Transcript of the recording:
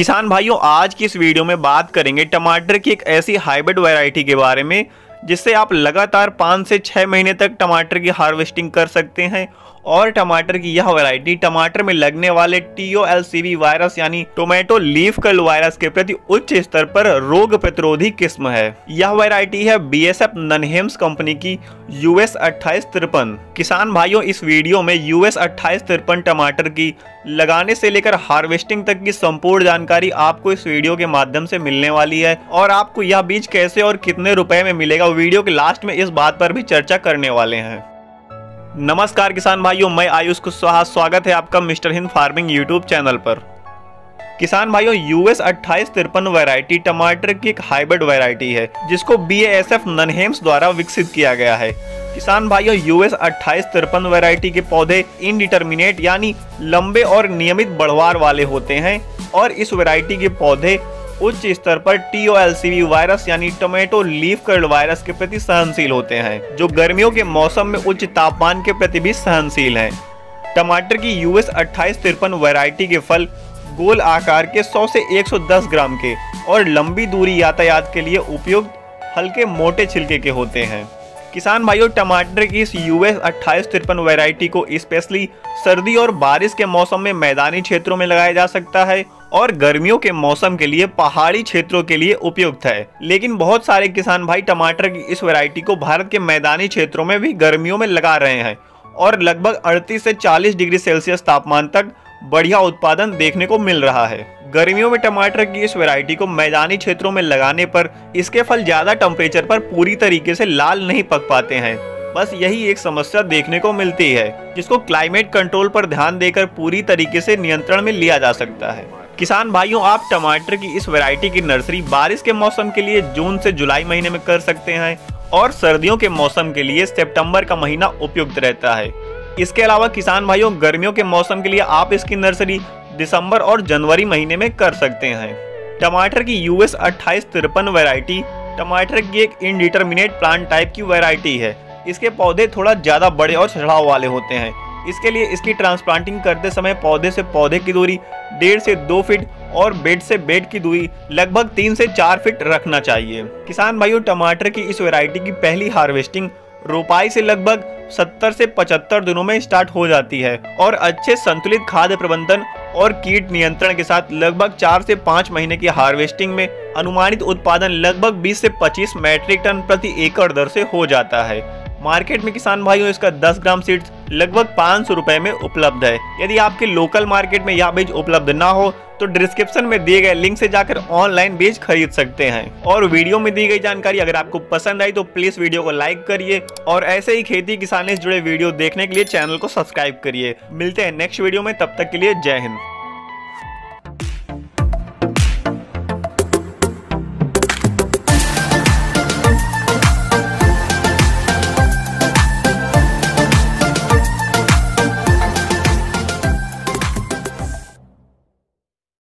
किसान भाइयों, आज की इस वीडियो में बात करेंगे टमाटर की एक ऐसी हाइब्रिड वैरायटी के बारे में, जिससे आप लगातार पाँच से छः महीने तक टमाटर की हार्वेस्टिंग कर सकते हैं और टमाटर की यह वैरायटी टमाटर में लगने वाले टीओएलसीवी वायरस यानी टोमेटो लीफ कर्ल वायरस के प्रति उच्च स्तर पर रोग प्रतिरोधी किस्म है। यह वैरायटी है बीएसएफ ननहेम्स कंपनी की यूएस अट्ठाईस तिरपन। किसान भाइयों, इस वीडियो में यूएस अट्ठाईस तिरपन टमाटर की लगाने से लेकर हार्वेस्टिंग तक की संपूर्ण जानकारी आपको इस वीडियो के माध्यम से मिलने वाली है। और आपको यह बीज कैसे और कितने रुपए में मिलेगा वीडियो के लास्ट में इस बात पर भी चर्चा करने वाले हैं। नमस्कार किसान भाइयों, मैं आयुष कुशवाहा, स्वागत है आपका mister Hind farming YouTube channel पर। किसान भाइयों, यूएस अट्ठाईस तिरपन वैरायटी टमाटर की एक हाइब्रिड वैरायटी है, जिसको बी एस एफ़ ननहेम्स द्वारा विकसित किया गया है। किसान भाइयों, यूएस अट्ठाईस तिरपन वैरायटी के पौधे इनडिटर्मिनेट यानी लंबे और नियमित बढ़वार वाले होते हैं, और इस वैरायटी के पौधे उच्च स्तर पर टीओएलसीवी वायरस यानी टोमेटो लीफ कर्ल वायरस के प्रति सहनशील होते हैं, जो गर्मियों के मौसम में उच्च तापमान के प्रति भी सहनशील हैं। टमाटर की यूएस अट्ठाईस तिरपन वेराइटी के फल गोल आकार के 100 से 110 ग्राम के और लंबी दूरी यातायात के लिए उपयुक्त हल्के मोटे छिलके के होते हैं। किसान भाइयों, टमाटर की इस यूएस अट्ठाईस तिरपन वेराइटी को स्पेशली सर्दी और बारिश के मौसम में मैदानी क्षेत्रों में लगाया जा सकता है और गर्मियों के मौसम के लिए पहाड़ी क्षेत्रों के लिए उपयुक्त है। लेकिन बहुत सारे किसान भाई टमाटर की इस वैरायटी को भारत के मैदानी क्षेत्रों में भी गर्मियों में लगा रहे हैं और लगभग 38 से 40 डिग्री सेल्सियस तापमान तक बढ़िया उत्पादन देखने को मिल रहा है। गर्मियों में टमाटर की इस वैरायटी को मैदानी क्षेत्रों में लगाने पर इसके फल ज़्यादा टेम्परेचर पर पूरी तरीके से लाल नहीं पक पाते हैं। बस यही एक समस्या देखने को मिलती है, जिसको क्लाइमेट कंट्रोल पर ध्यान देकर पूरी तरीके से नियंत्रण में लिया जा सकता है। किसान भाइयों, आप टमाटर की इस वैरायटी की नर्सरी बारिश के मौसम के लिए जून से जुलाई महीने में कर सकते हैं और सर्दियों के मौसम के लिए सितंबर का महीना उपयुक्त रहता है। इसके अलावा किसान भाइयों, गर्मियों के मौसम के लिए आप इसकी नर्सरी दिसंबर और जनवरी महीने में कर सकते हैं। टमाटर की यूएस अट्ठाईस तिरपन वेराइटी टमाटर की एक इनडिटर्मिनेट प्लांट टाइप की वेराइटी है। इसके पौधे थोड़ा ज़्यादा बड़े और चढ़ाव वाले होते हैं। इसके लिए इसकी ट्रांसप्लांटिंग करते समय पौधे से पौधे की दूरी, डेढ़ से दो फीट और बेड से बेड की दूरी, लगभग तीन से चार फीट रखना चाहिए। किसान भाइयों, टमाटर की इस वैरायटी की पहली हार्वेस्टिंग रोपाई से लगभग 70 से 75 दिनों में स्टार्ट हो जाती है और अच्छे संतुलित खाद्य प्रबंधन और कीट नियंत्रण के साथ लगभग चार से पाँच महीने की हार्वेस्टिंग में अनुमानित उत्पादन लगभग 20 से 25 मैट्रिक टन प्रति एकड़ दर से हो जाता है। मार्केट में किसान भाइयों, इसका 10 ग्राम सीड्स लगभग पाँच सौ रुपए में उपलब्ध है। यदि आपके लोकल मार्केट में यह बीज उपलब्ध ना हो तो डिस्क्रिप्शन में दिए गए लिंक से जाकर ऑनलाइन बीज खरीद सकते हैं। और वीडियो में दी गई जानकारी अगर आपको पसंद आई तो प्लीज़ वीडियो को लाइक करिए और ऐसे ही खेती किसानी से जुड़े वीडियो देखने के लिए चैनल को सब्सक्राइब करिए। मिलते हैं नेक्स्ट वीडियो में, तब तक के लिए जय हिंद।